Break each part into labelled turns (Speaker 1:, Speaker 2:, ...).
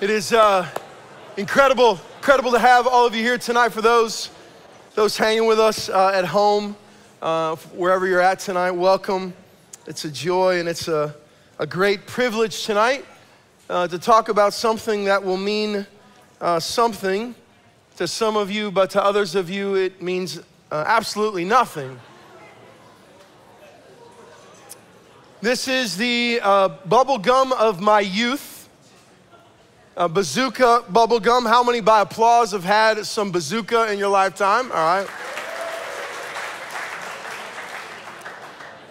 Speaker 1: It is uh, incredible, incredible to have all of you here tonight. For those, those hanging with us uh, at home, uh, wherever you're at tonight, welcome. It's a joy and it's a, a great privilege tonight uh, to talk about something that will mean uh, something to some of you, but to others of you, it means uh, absolutely nothing. This is the bubble gum of my youth uh, bazooka bubble gum. How many, by applause, have had some bazooka in your lifetime? All right.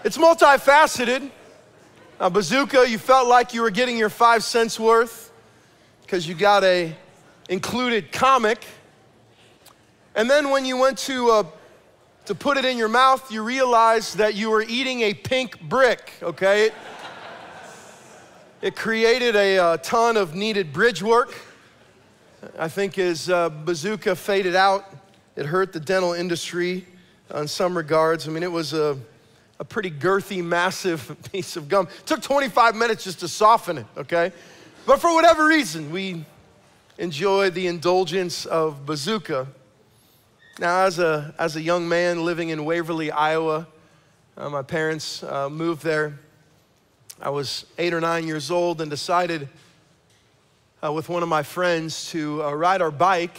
Speaker 1: It's multifaceted. A bazooka, you felt like you were getting your five cents worth because you got a included comic. And then when you went to, uh, to put it in your mouth, you realized that you were eating a pink brick, okay? It created a, uh, ton of needed bridge work. I think as uh, Bazooka faded out, it hurt the dental industry in some regards. I mean, it was a, a pretty girthy, massive piece of gum. It took 25 minutes just to soften it, okay? But for whatever reason, we enjoyed the indulgence of Bazooka. Now, as a, as a young man living in Waverly, Iowa, uh, my parents uh, moved there I was eight or nine years old and decided uh, with one of my friends to uh, ride our bike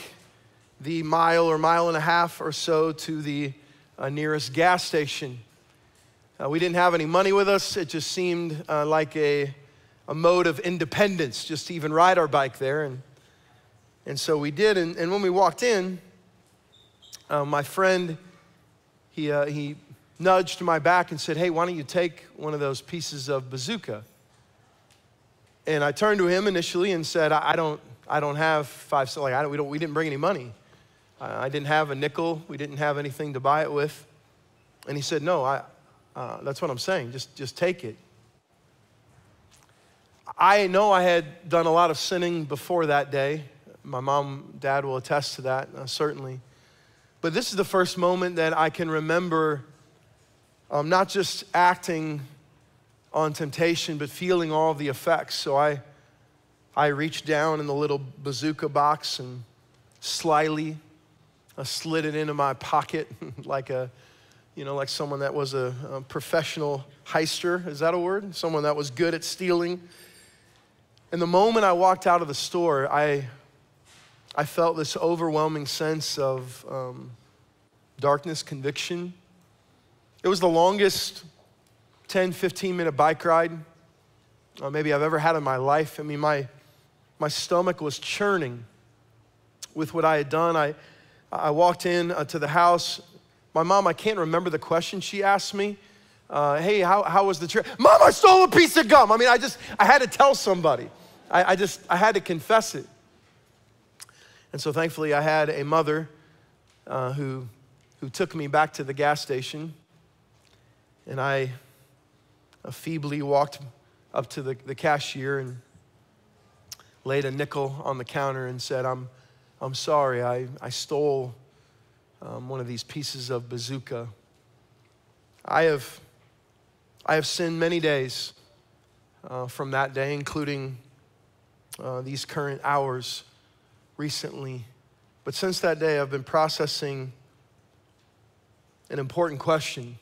Speaker 1: the mile or mile and a half or so to the uh, nearest gas station. Uh, we didn't have any money with us. It just seemed uh, like a, a mode of independence just to even ride our bike there. And, and so we did. And, and when we walked in, uh, my friend, he, he nudged my back and said, Hey, why don't you take one of those pieces of bazooka? And I turned to him initially and said, I, don't, I don't have five, like, I don't, we, don't, we didn't bring any money. I, didn't have a nickel. We didn't have anything to buy it with. And he said, No, I, uh, that's what I'm saying. Just, just take it. I know I had done a lot of sinning before that day. My mom, dad will attest to that, uh, certainly. But this is the first moment that I can remember um, not just acting on temptation, but feeling all the effects. So I, I reached down in the little bazooka box and slyly I slid it into my pocket like a, you know, like someone that was a, a professional heister. Is that a word? Someone that was good at stealing. And the moment I walked out of the store, I, I felt this overwhelming sense of um, darkness, conviction. It was the longest 10, 15 minute bike ride uh, maybe I've ever had in my life. I mean, my, my stomach was churning with what I had done. I, I walked in uh, to the house. My mom, I can't remember the question she asked me. Uh, hey, how, how was the trip? Mom, I stole a piece of gum. I mean, I just, I had to tell somebody. I, I just, I had to confess it. And so thankfully, I had a mother uh, who, who took me back to the gas station and I feebly walked up to the, the cashier and laid a nickel on the counter and said, I'm, I'm sorry, I, I stole um, one of these pieces of bazooka. I have, I have sinned many days uh, from that day, including uh, these current hours recently. But since that day, I've been processing an important question.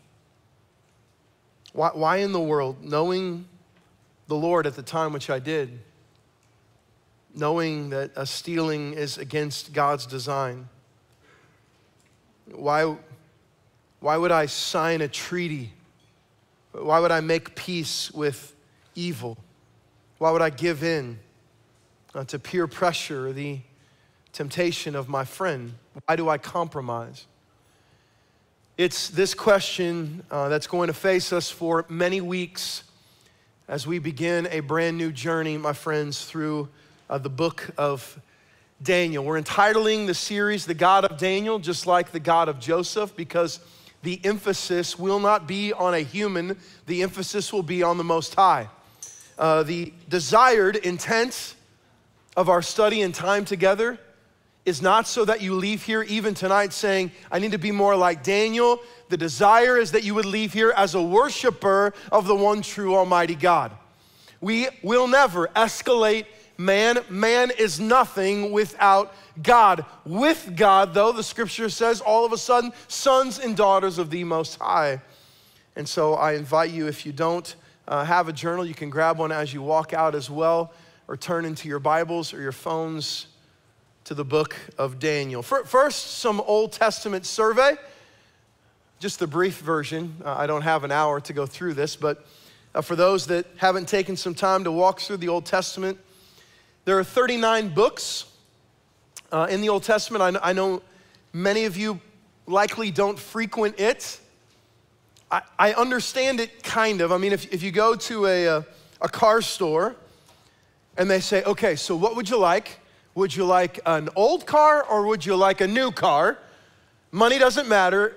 Speaker 1: Why, why in the world, knowing the Lord at the time which I did, knowing that a stealing is against God's design, why, why would I sign a treaty? Why would I make peace with evil? Why would I give in uh, to peer pressure or the temptation of my friend? Why do I compromise? It's this question uh, that's going to face us for many weeks as we begin a brand new journey, my friends, through uh, the book of Daniel. We're entitling the series The God of Daniel, just like the God of Joseph, because the emphasis will not be on a human, the emphasis will be on the Most High. Uh, the desired intent of our study and time together is not so that you leave here even tonight saying, I need to be more like Daniel. The desire is that you would leave here as a worshiper of the one true Almighty God. We will never escalate man. Man is nothing without God. With God, though, the scripture says, all of a sudden, sons and daughters of the Most High. And so I invite you, if you don't uh, have a journal, you can grab one as you walk out as well, or turn into your Bibles or your phones to the book of Daniel. First, some Old Testament survey. Just the brief version. Uh, I don't have an hour to go through this, but uh, for those that haven't taken some time to walk through the Old Testament, there are 39 books uh, in the Old Testament. I, know many of you likely don't frequent it. I, understand it kind of. I mean, if, if you go to a, a car store and they say, okay, so what would you like? Would you like an old car or would you like a new car? Money doesn't matter.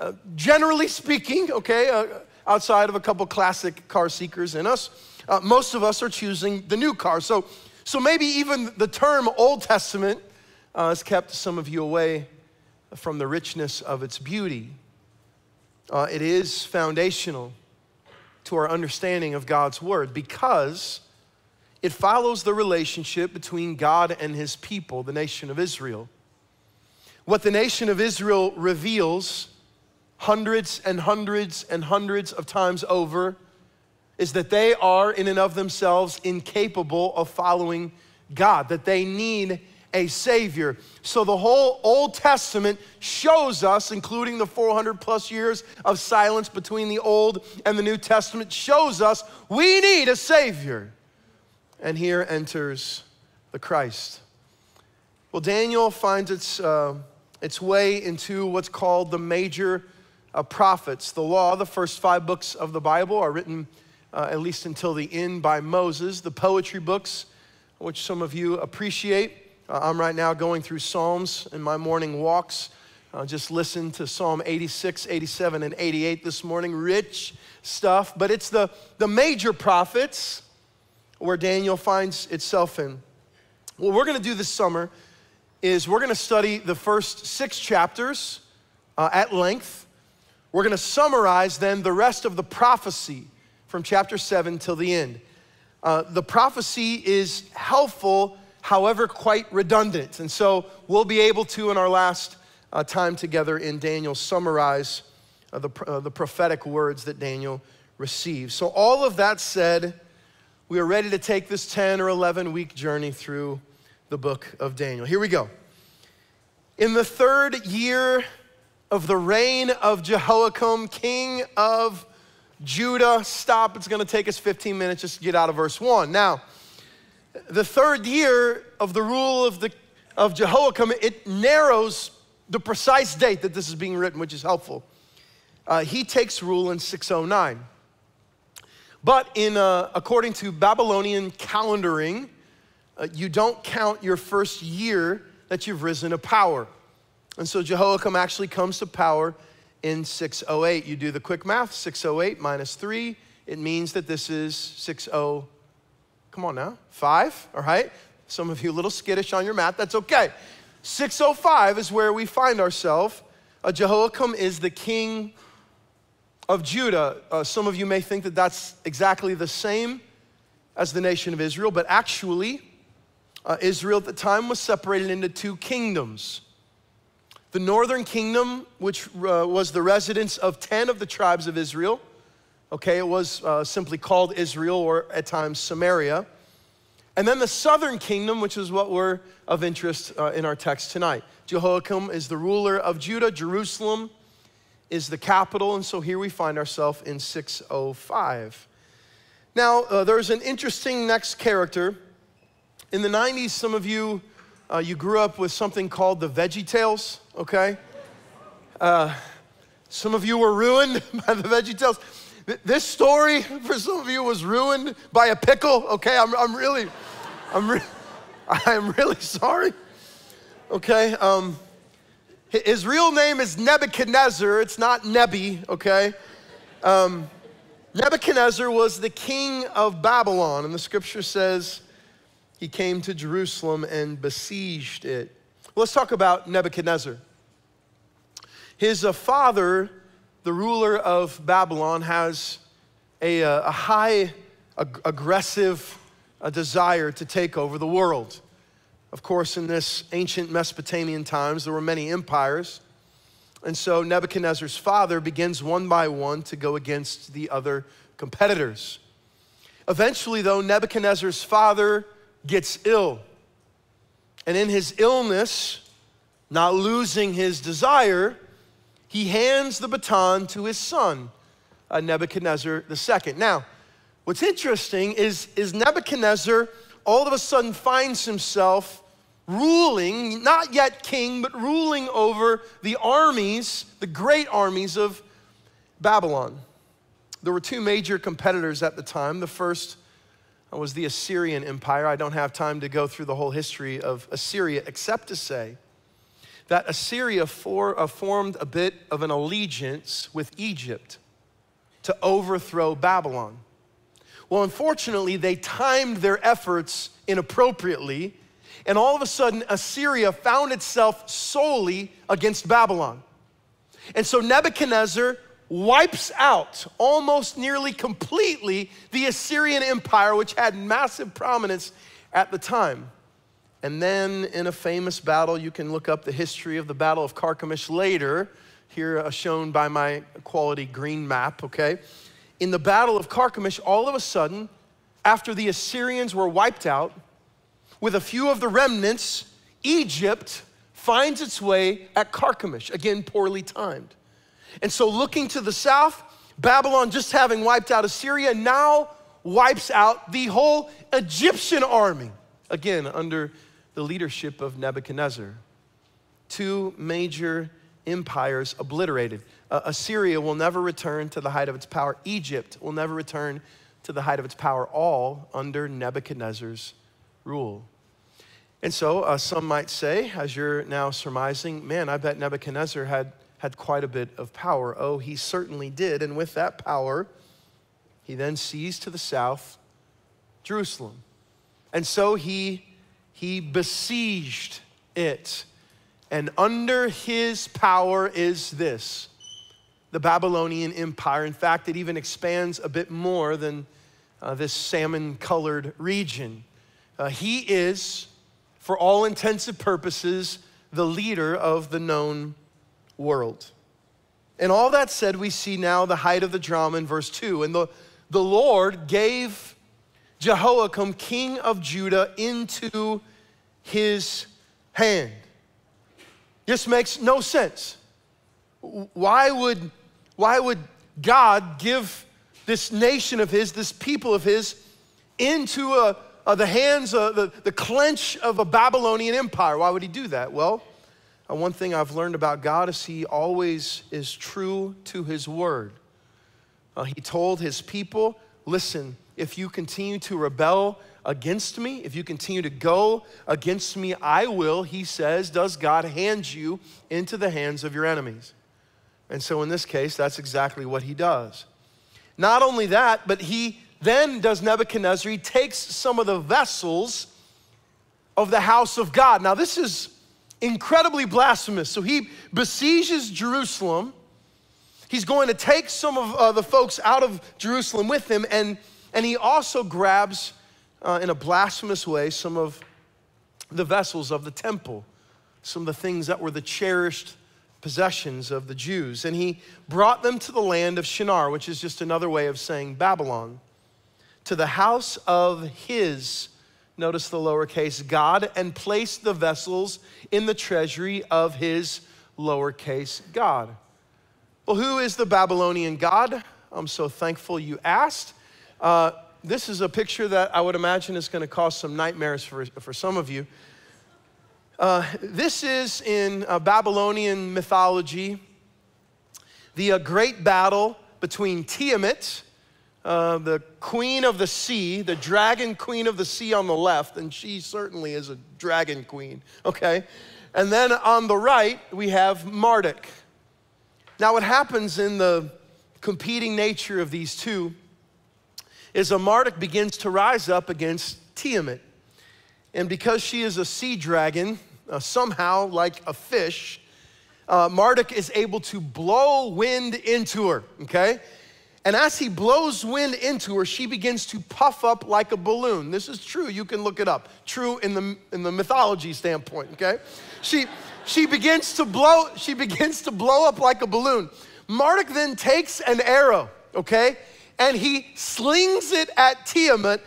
Speaker 1: Uh, generally speaking, okay, uh, outside of a couple classic car seekers in us, uh, most of us are choosing the new car. So, so maybe even the term Old Testament uh, has kept some of you away from the richness of its beauty. Uh, it is foundational to our understanding of God's Word because it follows the relationship between God and his people, the nation of Israel. What the nation of Israel reveals hundreds and hundreds and hundreds of times over is that they are, in and of themselves, incapable of following God, that they need a Savior. So the whole Old Testament shows us, including the 400 plus years of silence between the Old and the New Testament, shows us we need a Savior. And here enters the Christ. Well, Daniel finds its, uh, its way into what's called the major uh, prophets. The law, the first five books of the Bible, are written uh, at least until the end by Moses. The poetry books, which some of you appreciate. Uh, I'm right now going through Psalms in my morning walks. Uh, just listen to Psalm 86, 87, and 88 this morning. Rich stuff, but it's the, the major prophets where Daniel finds itself in. What we're going to do this summer is we're going to study the first six chapters uh, at length. We're going to summarize then the rest of the prophecy from chapter 7 till the end. Uh, the prophecy is helpful, however, quite redundant. And so we'll be able to, in our last uh, time together in Daniel, summarize uh, the, uh, the prophetic words that Daniel received. So, all of that said, we are ready to take this 10 or 11 week journey through the book of Daniel. Here we go. In the third year of the reign of Jehoiakim, king of Judah, stop, it's gonna take us 15 minutes just to get out of verse 1. Now, the third year of the rule of, the, of Jehoiakim, it narrows the precise date that this is being written, which is helpful. Uh, he takes rule in 609. But in, uh, according to Babylonian calendaring, uh, you don't count your first year that you've risen to power. And so Jehoiakim actually comes to power in 608. You do the quick math 608 minus 3, it means that this is 60, come on now, 5, all right? Some of you a little skittish on your math, that's okay. 605 is where we find ourselves. Uh, Jehoiakim is the king of Judah. Uh, some of you may think that that's exactly the same as the nation of Israel, but actually, uh, Israel at the time was separated into two kingdoms. The northern kingdom, which uh, was the residence of 10 of the tribes of Israel, okay, it was uh, simply called Israel or at times Samaria. And then the southern kingdom, which is what we're of interest uh, in our text tonight. Jehoiakim is the ruler of Judah, Jerusalem is the capital, and so here we find ourselves in 605. Now, uh, there's an interesting next character. In the 90s, some of you, uh, you grew up with something called the Veggie Tales, okay? Uh, some of you were ruined by the Veggie Tales. This story, for some of you, was ruined by a pickle, okay? I'm, I'm really, I'm, re- I'm really sorry, okay? Um, his real name is Nebuchadnezzar. It's not Nebi, okay? Um, Nebuchadnezzar was the king of Babylon, and the scripture says he came to Jerusalem and besieged it. Let's talk about Nebuchadnezzar. His uh, father, the ruler of Babylon, has a, uh, a high, ag- aggressive a desire to take over the world. Of course, in this ancient Mesopotamian times, there were many empires. And so Nebuchadnezzar's father begins one by one to go against the other competitors. Eventually, though, Nebuchadnezzar's father gets ill. And in his illness, not losing his desire, he hands the baton to his son, uh, Nebuchadnezzar II. Now, what's interesting is, is Nebuchadnezzar all of a sudden finds himself ruling, not yet king, but ruling over the armies, the great armies of Babylon. There were two major competitors at the time. The first was the Assyrian Empire. I don't have time to go through the whole history of Assyria, except to say that Assyria for, uh, formed a bit of an allegiance with Egypt to overthrow Babylon. Well, unfortunately, they timed their efforts inappropriately, and all of a sudden, Assyria found itself solely against Babylon. And so Nebuchadnezzar wipes out almost nearly completely the Assyrian Empire, which had massive prominence at the time. And then, in a famous battle, you can look up the history of the Battle of Carchemish later, here uh, shown by my quality green map, okay? In the Battle of Carchemish, all of a sudden, after the Assyrians were wiped out, with a few of the remnants, Egypt finds its way at Carchemish, again, poorly timed. And so, looking to the south, Babylon, just having wiped out Assyria, now wipes out the whole Egyptian army, again, under the leadership of Nebuchadnezzar. Two major empires obliterated. Uh, Assyria will never return to the height of its power. Egypt will never return to the height of its power, all under Nebuchadnezzar's rule. And so uh, some might say, as you're now surmising, man, I bet Nebuchadnezzar had, had quite a bit of power. Oh, he certainly did. And with that power, he then seized to the south Jerusalem. And so he, he besieged it. And under his power is this the Babylonian Empire. In fact, it even expands a bit more than uh, this salmon colored region. Uh, he is, for all intents and purposes, the leader of the known world. And all that said, we see now the height of the drama in verse 2. And the, the Lord gave Jehoiakim, king of Judah, into his hand. This makes no sense. Why would why would God give this nation of His, this people of His, into a, a, the hands, of the, the clench of a Babylonian empire? Why would He do that? Well, uh, one thing I've learned about God is He always is true to His word. Uh, he told His people, listen, if you continue to rebel against me, if you continue to go against me, I will, he says, does God hand you into the hands of your enemies. And so in this case, that's exactly what he does. Not only that, but he then does Nebuchadnezzar, he takes some of the vessels of the house of God. Now, this is incredibly blasphemous. So he besieges Jerusalem. He's going to take some of uh, the folks out of Jerusalem with him, and, and he also grabs, uh, in a blasphemous way, some of the vessels of the temple, some of the things that were the cherished possessions of the Jews. And he brought them to the land of Shinar, which is just another way of saying Babylon, to the house of his, notice the lowercase God, and placed the vessels in the treasury of his lowercase God. Well, who is the Babylonian God? I'm so thankful you asked. Uh, this is a picture that I would imagine is going to cause some nightmares for, for some of you. Uh, this is in uh, Babylonian mythology the uh, great battle between Tiamat, uh, the queen of the sea, the dragon queen of the sea on the left, and she certainly is a dragon queen, okay? And then on the right, we have Marduk. Now, what happens in the competing nature of these two is a Marduk begins to rise up against Tiamat. And because she is a sea dragon, uh, somehow, like a fish, uh, Marduk is able to blow wind into her, okay? And as he blows wind into her, she begins to puff up like a balloon. This is true. You can look it up. True in the, in the mythology standpoint, okay? She, she begins to blow, she begins to blow up like a balloon. Marduk then takes an arrow, okay? And he slings it at Tiamat,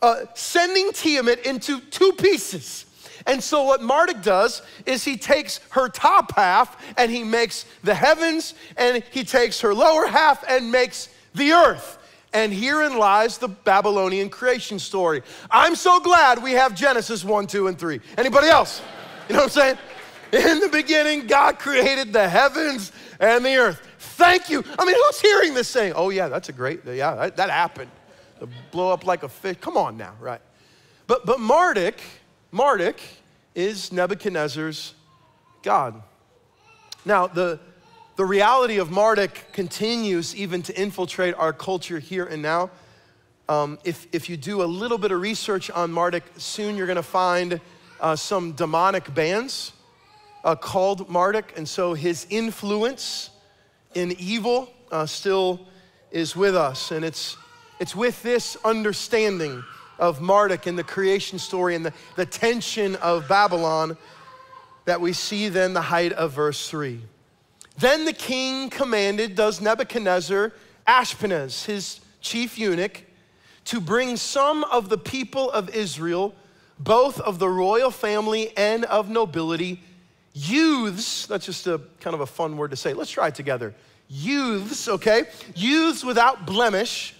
Speaker 1: uh, sending Tiamat into two pieces. And so, what Marduk does is he takes her top half and he makes the heavens, and he takes her lower half and makes the earth. And herein lies the Babylonian creation story. I'm so glad we have Genesis 1, 2, and 3. Anybody else? You know what I'm saying? In the beginning, God created the heavens and the earth. Thank you. I mean, who's hearing this saying, oh, yeah, that's a great, yeah, that, that happened. To blow up like a fish. Come on now, right? But, but Marduk, Marduk is Nebuchadnezzar's God. Now, the, the reality of Marduk continues even to infiltrate our culture here and now. Um, if, if you do a little bit of research on Marduk, soon you're gonna find uh, some demonic bands uh, called Marduk. And so his influence in evil uh, still is with us. And it's, it's with this understanding of Marduk and the creation story and the, the tension of Babylon that we see then the height of verse 3. Then the king commanded, does Nebuchadnezzar, Ashpenaz, his chief eunuch, to bring some of the people of Israel, both of the royal family and of nobility, youths, that's just a kind of a fun word to say. Let's try it together. Youths, okay? Youths without blemish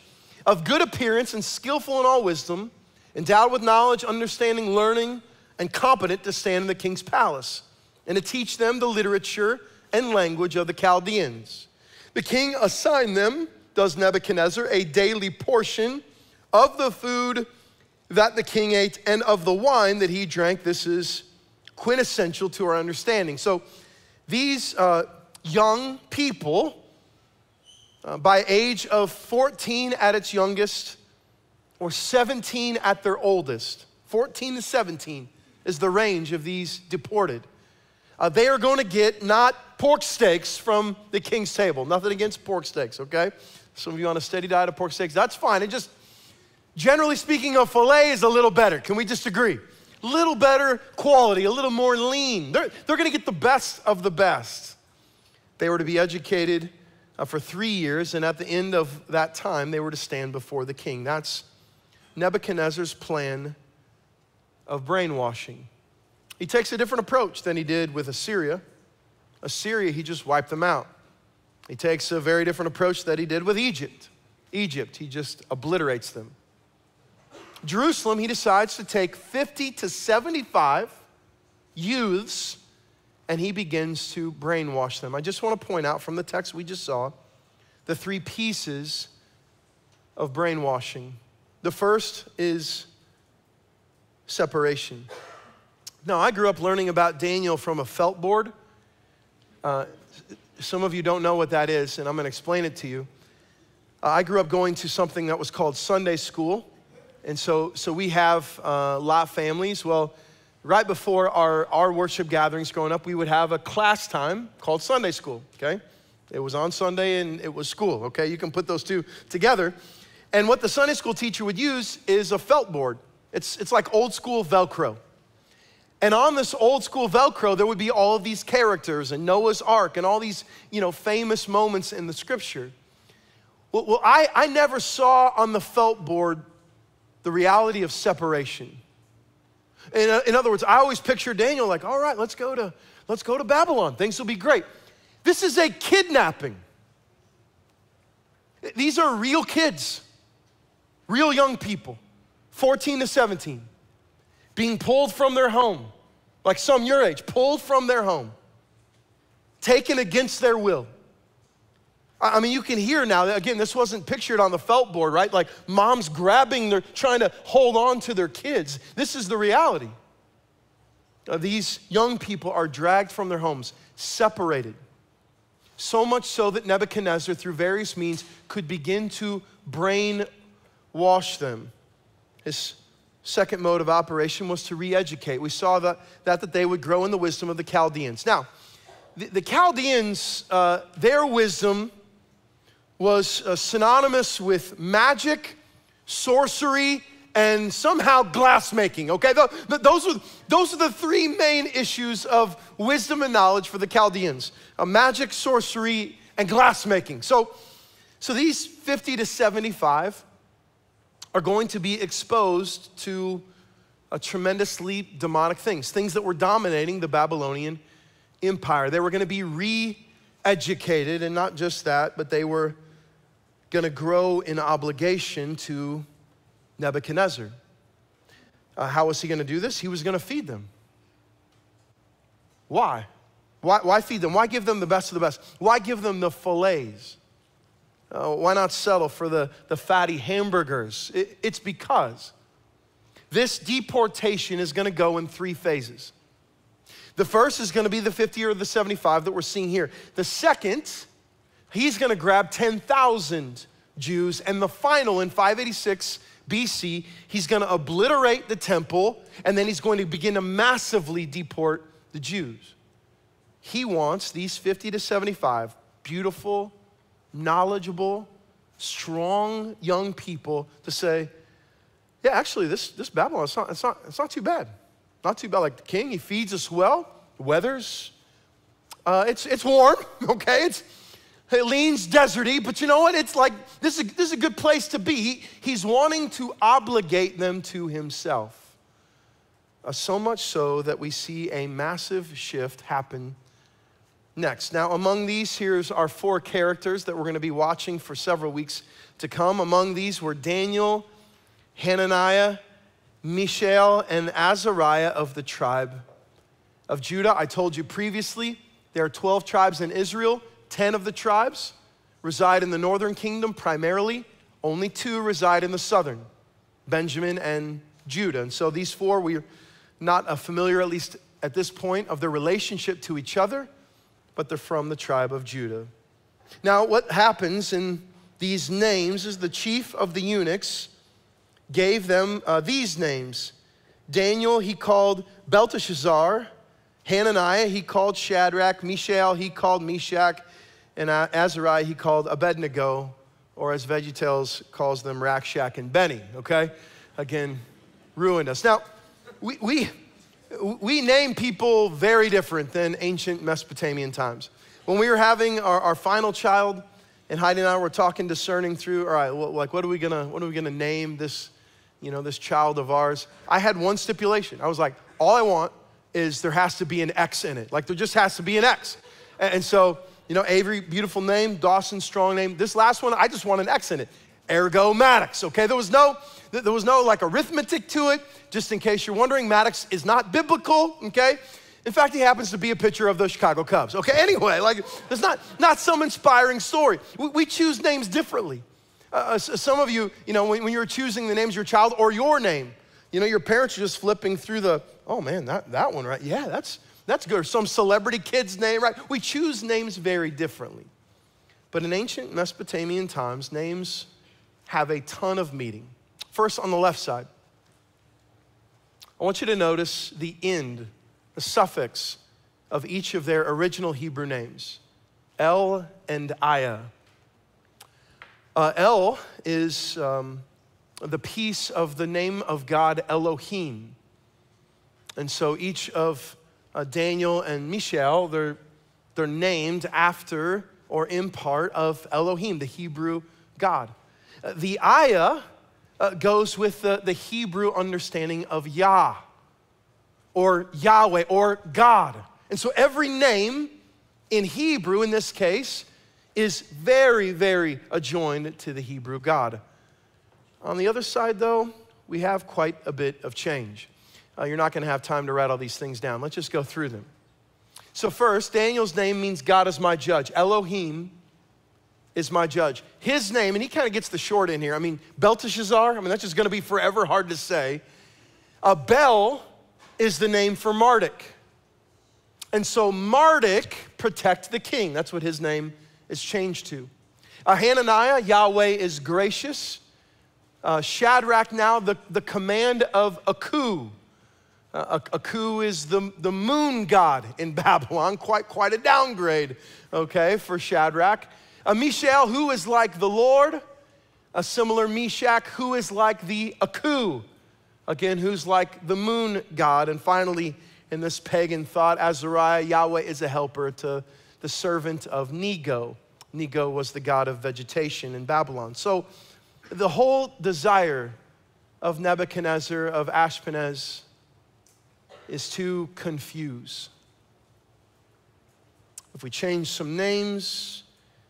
Speaker 1: of good appearance and skillful in all wisdom, endowed with knowledge, understanding, learning, and competent to stand in the king's palace, and to teach them the literature and language of the Chaldeans. The king assigned them, does Nebuchadnezzar, a daily portion of the food that the king ate and of the wine that he drank. This is quintessential to our understanding. So these uh, young people, uh, by age of 14 at its youngest, or 17 at their oldest, 14 to 17 is the range of these deported. Uh, they are going to get not pork steaks from the king's table. Nothing against pork steaks, okay? Some of you on a steady diet of pork steaks, that's fine. It just, generally speaking, a filet is a little better. Can we just agree? A little better quality, a little more lean. They're, they're going to get the best of the best. They were to be educated uh, for three years, and at the end of that time, they were to stand before the king. That's Nebuchadnezzar's plan of brainwashing. He takes a different approach than he did with Assyria. Assyria, he just wiped them out. He takes a very different approach that he did with Egypt. Egypt, he just obliterates them. Jerusalem, he decides to take 50 to 75 youths and he begins to brainwash them. I just want to point out from the text we just saw the three pieces of brainwashing. The first is separation. Now, I grew up learning about Daniel from a felt board. Uh, some of you don't know what that is, and I'm going to explain it to you. Uh, I grew up going to something that was called Sunday school. And so, so we have uh, a lot of families. Well, right before our, our worship gatherings growing up, we would have a class time called Sunday school, okay? It was on Sunday and it was school, okay? You can put those two together. And what the Sunday school teacher would use is a felt board. It's, it's like old school Velcro. And on this old school Velcro, there would be all of these characters and Noah's Ark and all these, you know, famous moments in the scripture. Well, well I, I never saw on the felt board the reality of separation. In, uh, in other words, I always picture Daniel like, all right, let's go to, let's go to Babylon. Things will be great. This is a kidnapping. These are real kids, real young people, 14 to 17, being pulled from their home, like some your age, pulled from their home, taken against their will. I mean, you can hear now, again, this wasn't pictured on the felt board, right? Like moms grabbing, they're trying to hold on to their kids. This is the reality. Uh, these young people are dragged from their homes, separated. So much so that Nebuchadnezzar, through various means, could begin to brainwash them. His second mode of operation was to re educate. We saw that, that, that they would grow in the wisdom of the Chaldeans. Now, the, the Chaldeans, uh, their wisdom was uh, synonymous with magic, sorcery, and somehow glassmaking. Okay, those are, those are the three main issues of wisdom and knowledge for the Chaldeans uh, magic, sorcery, and glassmaking. So, so these 50 to 75 are going to be exposed to a tremendously demonic things, things that were dominating the Babylonian empire. They were going to be re educated, and not just that, but they were going to grow in obligation to Nebuchadnezzar. Uh, how was he going to do this? He was going to feed them. Why? why? Why feed them? Why give them the best of the best? Why give them the fillets? Uh, why not settle for the, the fatty hamburgers? It, it's because this deportation is going to go in three phases. The first is going to be the 50 or the 75 that we're seeing here. The second, he's going to grab 10,000 Jews. And the final, in 586 BC, he's going to obliterate the temple and then he's going to begin to massively deport the Jews. He wants these 50 to 75 beautiful, knowledgeable, strong young people to say, yeah, actually, this, this Babylon, it's not, it's, not, it's not too bad. Not too bad. Like the king, he feeds us well. The weather's, uh, it's, it's warm, okay? It's, it leans deserty, but you know what? It's like this is, this is a good place to be. He, he's wanting to obligate them to himself. Uh, so much so that we see a massive shift happen next. Now, among these, here's our four characters that we're going to be watching for several weeks to come. Among these were Daniel, Hananiah, Mishael, and Azariah of the tribe of Judah. I told you previously, there are 12 tribes in Israel. 10 of the tribes reside in the northern kingdom primarily, only two reside in the southern Benjamin and Judah. And so these four, we're not familiar, at least at this point, of their relationship to each other, but they're from the tribe of Judah. Now, what happens in these names is the chief of the eunuchs gave them uh, these names Daniel, he called Belteshazzar. Hananiah, he called Shadrach. Mishael, he called Meshach and Azariah he called Abednego, or as VeggieTales calls them, Rack, Shack and Benny, okay? Again, ruined us. Now, we, we, we name people very different than ancient Mesopotamian times. When we were having our, our final child, and Heidi and I were talking, discerning through, all right, well, like, what are we gonna, what are we gonna name this, you know, this child of ours? I had one stipulation. I was like, all I want is there has to be an X in it. Like, there just has to be an X. And, and so, you know, Avery, beautiful name. Dawson, strong name. This last one, I just want an X in it. Ergo Maddox. Okay, there was no, there was no like arithmetic to it. Just in case you're wondering, Maddox is not biblical. Okay. In fact, he happens to be a pitcher of the Chicago Cubs. Okay, anyway, like it's not, not some inspiring story. We, we choose names differently. Uh, uh some of you, you know, when, when, you're choosing the names of your child or your name, you know, your parents are just flipping through the, oh man, that, that one, right? Yeah, that's, that's good. Some celebrity kid's name, right? We choose names very differently. But in ancient Mesopotamian times, names have a ton of meaning. First, on the left side, I want you to notice the end, the suffix of each of their original Hebrew names El and Aya. Uh, El is um, the piece of the name of God Elohim. And so each of uh, Daniel and Mishael, they're, they're named after or in part of Elohim, the Hebrew God. Uh, the ayah uh, goes with the, the Hebrew understanding of Yah or Yahweh or God. And so every name in Hebrew, in this case, is very, very adjoined to the Hebrew God. On the other side, though, we have quite a bit of change. Uh, you're not going to have time to write all these things down. Let's just go through them. So, first, Daniel's name means God is my judge. Elohim is my judge. His name, and he kind of gets the short in here. I mean, Belteshazzar, I mean, that's just going to be forever hard to say. Uh, Bel is the name for Marduk. And so Marduk, protect the king. That's what his name is changed to. Uh, Hananiah, Yahweh is gracious. Uh, Shadrach, now the, the command of Aku. Aku is the, the moon god in Babylon, quite, quite a downgrade, okay, for Shadrach. A Mishael who is like the Lord, a similar Meshach who is like the Aku, again, who's like the moon god. And finally, in this pagan thought, Azariah, Yahweh is a helper to the servant of Nego. Nego was the god of vegetation in Babylon. So the whole desire of Nebuchadnezzar, of Ashpenaz, is to confuse. If we change some names,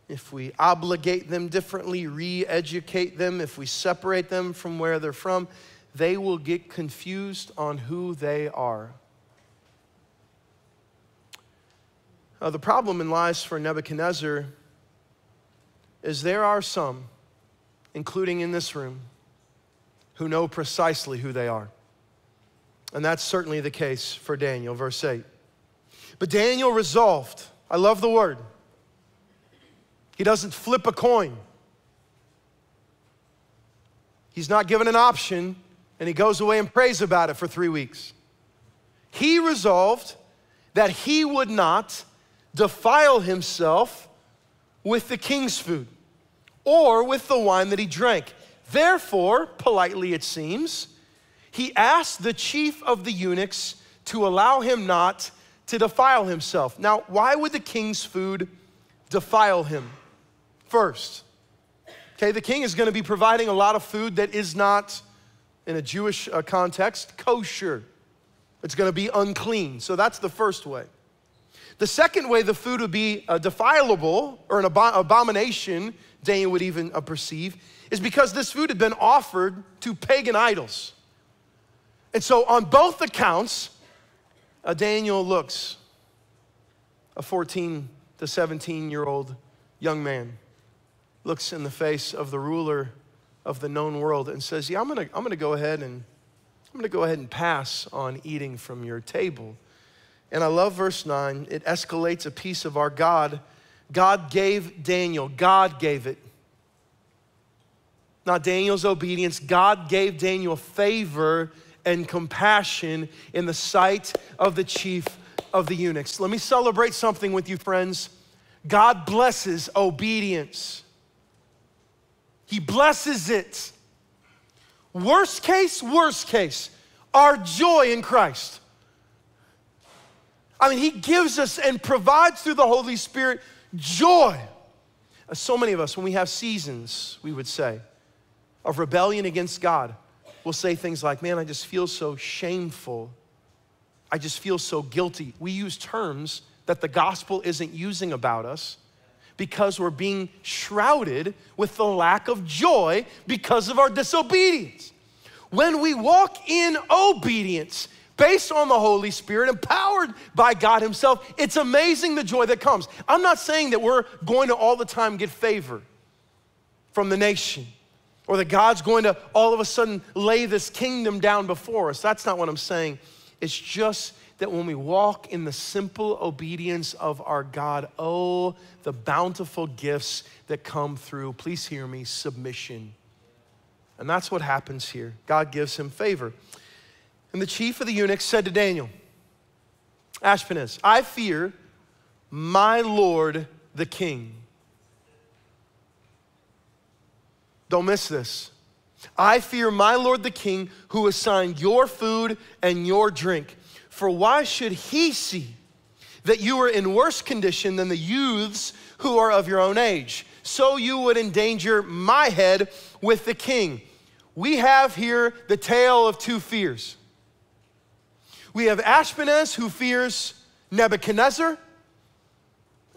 Speaker 1: if we obligate them differently, re educate them, if we separate them from where they're from, they will get confused on who they are. The problem in lies for Nebuchadnezzar is there are some, including in this room, who know precisely who they are. And that's certainly the case for Daniel, verse 8. But Daniel resolved, I love the word. He doesn't flip a coin. He's not given an option and he goes away and prays about it for three weeks. He resolved that he would not defile himself with the king's food or with the wine that he drank. Therefore, politely it seems, he asked the chief of the eunuchs to allow him not to defile himself. Now, why would the king's food defile him? First, okay, the king is going to be providing a lot of food that is not, in a Jewish uh, context, kosher. It's going to be unclean. So that's the first way. The second way the food would be uh, defilable or an abomination, Daniel would even uh, perceive, is because this food had been offered to pagan idols. And so, on both accounts, uh, Daniel looks a 14 to 17 year old young man, looks in the face of the ruler of the known world and says, Yeah, I'm gonna, I'm gonna go ahead and I'm gonna go ahead and pass on eating from your table. And I love verse 9. It escalates a piece of our God. God gave Daniel, God gave it. Not Daniel's obedience. God gave Daniel favor and compassion in the sight of the chief of the eunuchs. Let me celebrate something with you, friends. God blesses obedience, He blesses it. Worst case, worst case, our joy in Christ. I mean, He gives us and provides through the Holy Spirit joy. So many of us, when we have seasons, we would say, of rebellion against God, will say things like, Man, I just feel so shameful. I just feel so guilty. We use terms that the gospel isn't using about us because we're being shrouded with the lack of joy because of our disobedience. When we walk in obedience, based on the Holy Spirit, empowered by God Himself, it's amazing the joy that comes. I'm not saying that we're going to all the time get favor from the nation or that God's going to all of a sudden lay this kingdom down before us. That's not what I'm saying. It's just that when we walk in the simple obedience of our God, oh, the bountiful gifts that come through, please hear me, submission. And that's what happens here. God gives him favor. And the chief of the eunuchs said to Daniel, Ashpenaz, I fear my Lord the king. Don't miss this. I fear my Lord the king who assigned your food and your drink. For why should he see that you are in worse condition than the youths who are of your own age? So you would endanger my head with the king. We have here the tale of two fears. We have Ashpenaz who fears Nebuchadnezzar,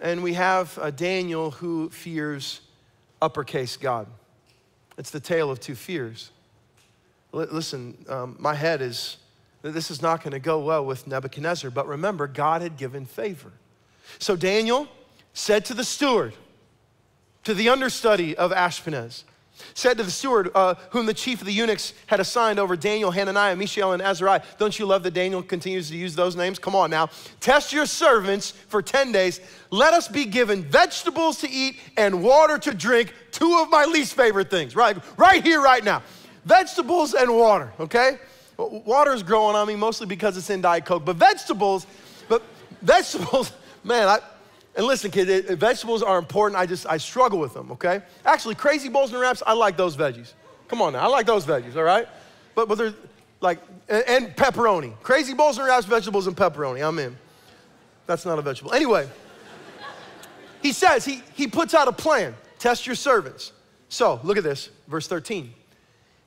Speaker 1: and we have Daniel who fears uppercase God. It's the tale of two fears. L- listen, um, my head is, this is not going to go well with Nebuchadnezzar, but remember, God had given favor. So Daniel said to the steward, to the understudy of Ashpenaz, said to the steward, uh, whom the chief of the eunuchs had assigned over Daniel, Hananiah, Mishael, and Azariah. Don't you love that Daniel continues to use those names? Come on now. Test your servants for 10 days. Let us be given vegetables to eat and water to drink, two of my least favorite things, right? Right here, right now. Vegetables and water, okay? Water is growing on me mostly because it's in Diet Coke, but vegetables, but vegetables, man, I, And listen, kids, it- vegetables are important. I just, I struggle with them, okay? Actually, crazy bowls and wraps, I like those veggies. Come on now, I like those veggies, all right? But, but they're like, and, and pepperoni. Crazy bowls and wraps, vegetables, and pepperoni. I'm in. That's not a vegetable. Anyway, he says, he, he puts out a plan test your servants. So look at this, verse 13.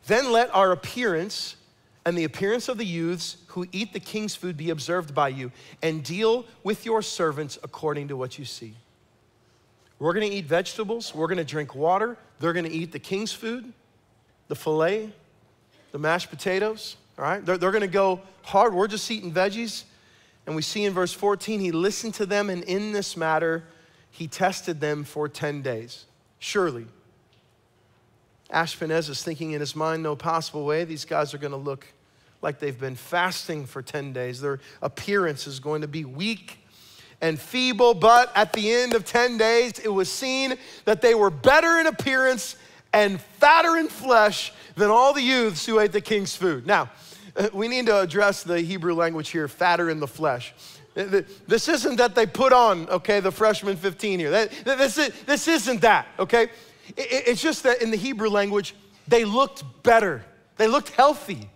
Speaker 1: Then let our appearance and the appearance of the youths who eat the king's food be observed by you, and deal with your servants according to what you see. We're gonna eat vegetables, we're gonna drink water, they're gonna eat the king's food, the filet, the mashed potatoes, all right? They're, they're gonna go hard. We're just eating veggies. And we see in verse 14, he listened to them, and in this matter, he tested them for 10 days. Surely, Ashpenaz is thinking in his mind, no possible way these guys are going to look like they've been fasting for 10 days. Their appearance is going to be weak and feeble, but at the end of 10 days, it was seen that they were better in appearance and fatter in flesh than all the youths who ate the king's food. Now, uh, we need to address the Hebrew language here fatter in the flesh. This isn't that they put on, okay, the freshman 15 here. This, this isn't that, okay? It's just that in the Hebrew language, they looked better, they looked healthy.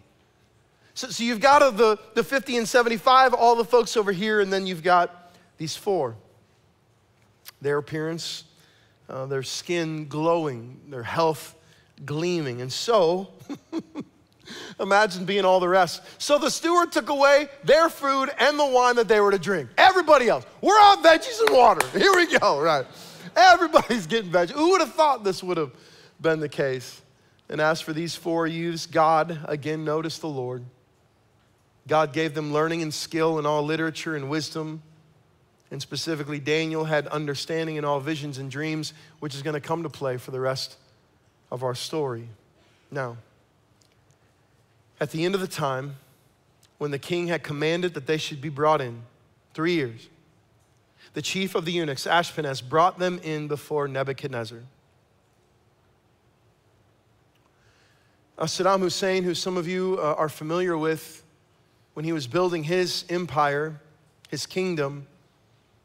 Speaker 1: So, so you've got the, the 50 and 75, all the folks over here, and then you've got these four. Their appearance, uh, their skin glowing, their health gleaming. And so, imagine being all the rest. So the steward took away their food and the wine that they were to drink. Everybody else, we're on veggies and water. Here we go, right? Everybody's getting veggies. Who would have thought this would have been the case? And as for these four youths, God, again, noticed the Lord. God gave them learning and skill in all literature and wisdom. And specifically, Daniel had understanding in all visions and dreams, which is going to come to play for the rest of our story. Now, at the end of the time, when the king had commanded that they should be brought in, three years, the chief of the eunuchs, Ashpenaz, brought them in before Nebuchadnezzar. Uh, Saddam Hussein, who some of you uh, are familiar with, when he was building his empire, his kingdom,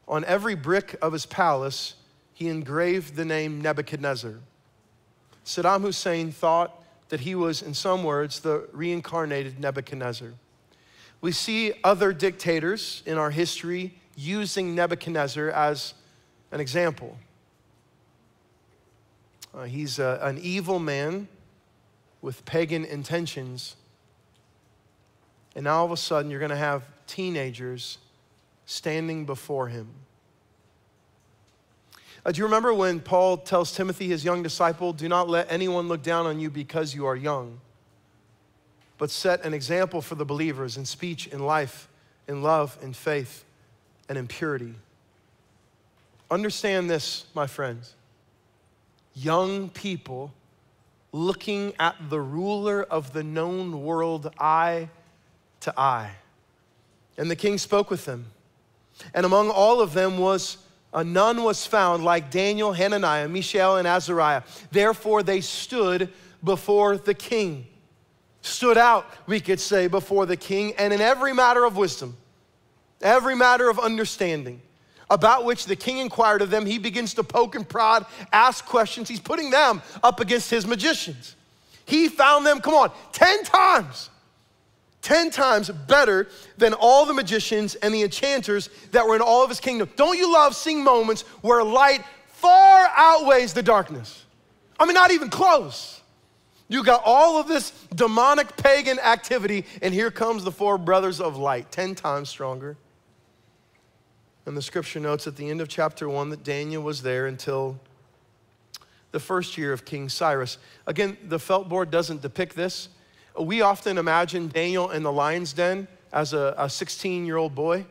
Speaker 1: on every brick of his palace, he engraved the name Nebuchadnezzar. Saddam Hussein thought that he was, in some words, the reincarnated Nebuchadnezzar. We see other dictators in our history using Nebuchadnezzar as an example. Uh, he's a, an evil man with pagan intentions. And now all of a sudden, you're going to have teenagers standing before him. Uh, do you remember when Paul tells Timothy, his young disciple, do not let anyone look down on you because you are young, but set an example for the believers in speech, in life, in love, in faith, and impurity. Understand this, my friends. Young people looking at the ruler of the known world eye to eye. And the king spoke with them. And among all of them was a none was found like Daniel, Hananiah, Mishael, and Azariah. Therefore they stood before the king. Stood out, we could say, before the king, and in every matter of wisdom every matter of understanding about which the king inquired of them, he begins to poke and prod, ask questions. He's putting them up against his magicians. He found them, come on, 10 times, 10 times better than all the magicians and the enchanters that were in all of his kingdom. Don't you love seeing moments where light far outweighs the darkness? I mean, not even close. You got all of this demonic pagan activity, and here comes the four brothers of light, 10 times stronger. And the scripture notes at the end of chapter one that Daniel was there until the first year of King Cyrus. Again, the felt board doesn't depict this. We often imagine Daniel in the lion's den as a 16 year old boy.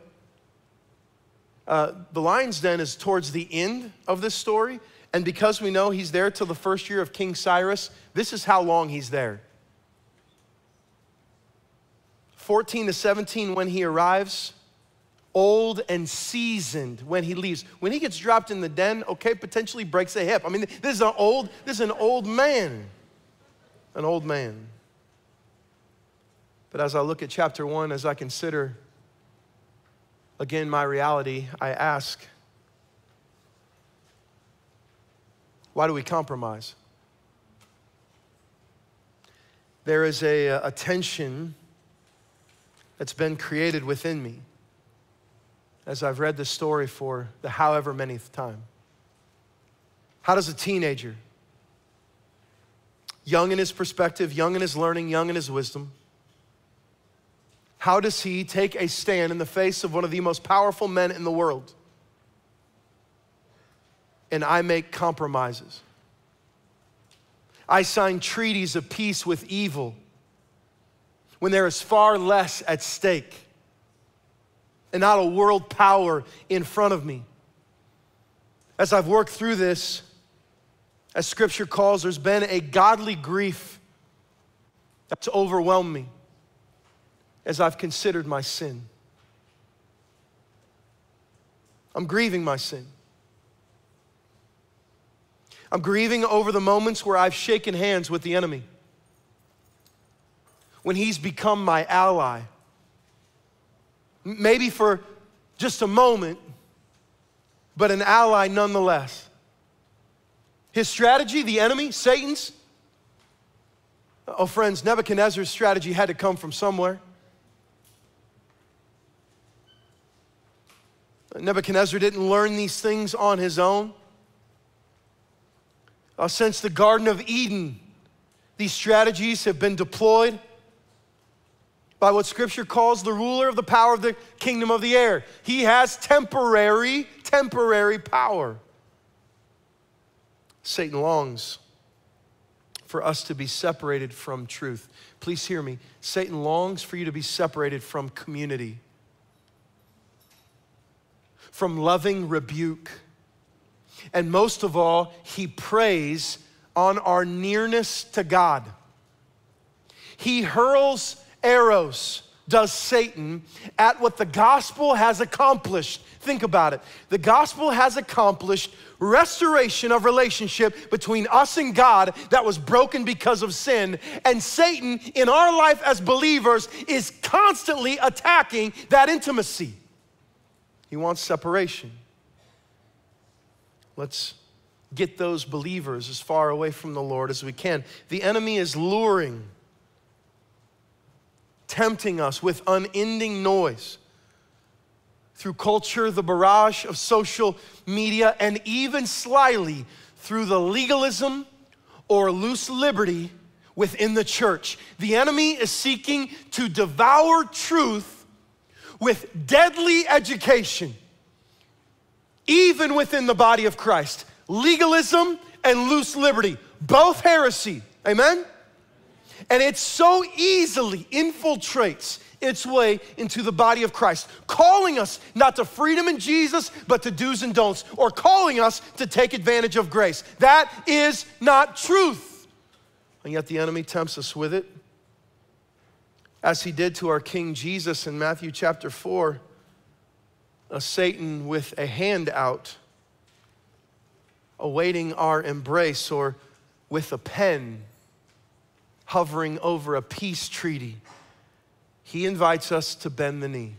Speaker 1: Uh, the lion's den is towards the end of this story. And because we know he's there till the first year of King Cyrus, this is how long he's there 14 to 17 when he arrives, old and seasoned when he leaves. When he gets dropped in the den, okay, potentially breaks a hip. I mean, this is an old, this is an old man. An old man. But as I look at chapter one, as I consider again my reality, I ask, Why do we compromise? There is a, a tension that's been created within me as I've read the story for the however many time. How does a teenager, young in his perspective, young in his learning, young in his wisdom, how does he take a stand in the face of one of the most powerful men in the world? And I make compromises. I sign treaties of peace with evil when there is far less at stake and not a world power in front of me. As I've worked through this, as scripture calls, there's been a godly grief that's overwhelmed me as I've considered my sin. I'm grieving my sin. I'm grieving over the moments where I've shaken hands with the enemy, when he's become my ally. Maybe for just a moment, but an ally nonetheless. His strategy, the enemy, Satan's, oh, friends, Nebuchadnezzar's strategy had to come from somewhere. Nebuchadnezzar didn't learn these things on his own. Uh, since the Garden of Eden, these strategies have been deployed by what Scripture calls the ruler of the power of the kingdom of the air. He has temporary, temporary power. Satan longs for us to be separated from truth. Please hear me. Satan longs for you to be separated from community from loving rebuke. And most of all, he preys on our nearness to God. He hurls arrows, does Satan, at what the gospel has accomplished. Think about it. The gospel has accomplished restoration of relationship between us and God that was broken because of sin. And Satan, in our life as believers, is constantly attacking that intimacy. He wants separation. Let's get those believers as far away from the Lord as we can. The enemy is luring, tempting us with unending noise through culture, the barrage of social media, and even slyly through the legalism or loose liberty within the church. The enemy is seeking to devour truth with deadly education, even within the body of Christ. Legalism and loose liberty, both heresy. Amen? And it so easily infiltrates its way into the body of Christ, calling us not to freedom in Jesus, but to do's and don'ts, or calling us to take advantage of grace. That is not truth. And yet the enemy tempts us with it as he did to our King Jesus in Matthew chapter 4, a Satan with a hand out, awaiting our embrace, or with a pen hovering over a peace treaty. He invites us to bend the knee.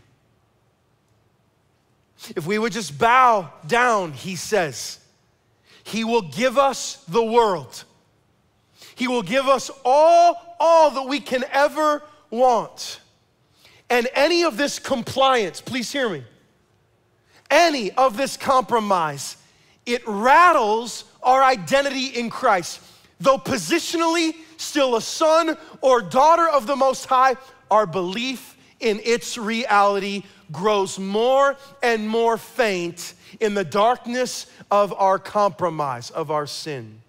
Speaker 1: If we would just bow down, he says, he will give us the world. He will give us all, all that we can ever want. And any of this compliance, please hear me, any of this compromise, it rattles our identity in Christ. Though positionally still a son or daughter of the Most High, our belief in its reality grows more and more faint in the darkness of our compromise, of our sin.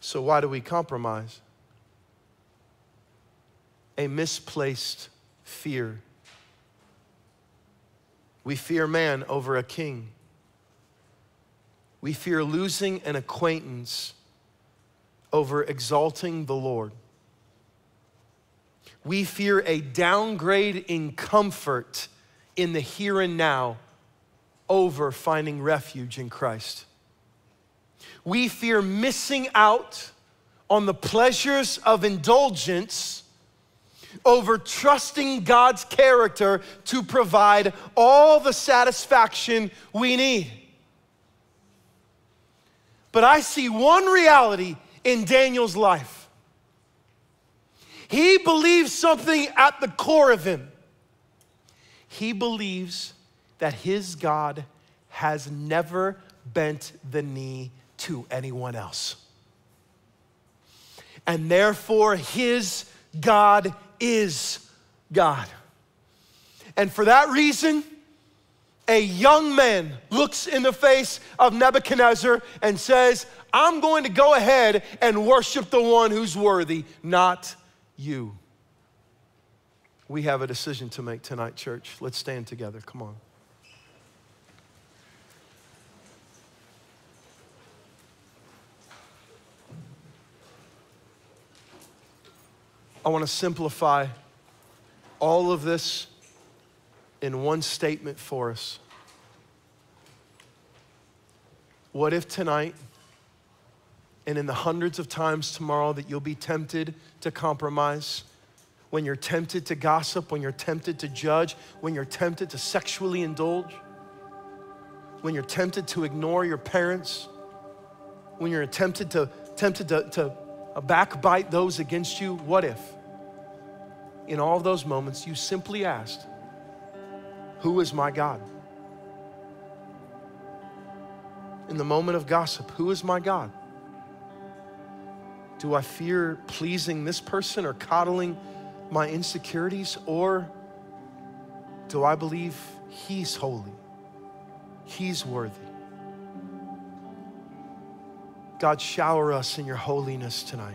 Speaker 1: So, why do we compromise? a misplaced fear. We fear man over a king. We fear losing an acquaintance over exalting the Lord. We fear a downgrade in comfort in the here and now over finding refuge in Christ. We fear missing out on the pleasures of indulgence over trusting God's character to provide all the satisfaction we need. But I see one reality in Daniel's life. He believes something at the core of him. He believes that his God has never bent the knee to anyone else. And therefore, his God is God. And for that reason, a young man looks in the face of Nebuchadnezzar and says, I'm going to go ahead and worship the one who's worthy, not you. We have a decision to make tonight, church. Let's stand together. Come on. I want to simplify all of this in one statement for us. What if tonight, and in the hundreds of times tomorrow that you'll be tempted to compromise, when you're tempted to gossip, when you're tempted to judge, when you're tempted to sexually indulge, when you're tempted to ignore your parents, when you're tempted to tempted to, to backbite those against you, what if in all those moments you simply asked, Who is my God? In the moment of gossip, who is my God? Do I fear pleasing this person or coddling my insecurities? Or do I believe He's holy? He's worthy. God, shower us in your holiness tonight.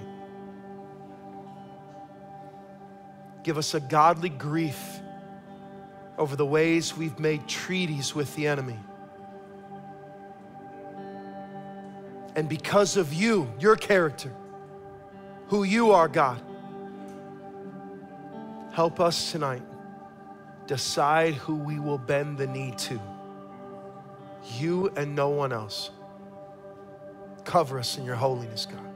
Speaker 1: Give us a godly grief over the ways we've made treaties with the enemy. And because of you, your character, who you are, God, help us tonight decide who we will bend the knee to. You and no one else. Cover us in your holiness, God.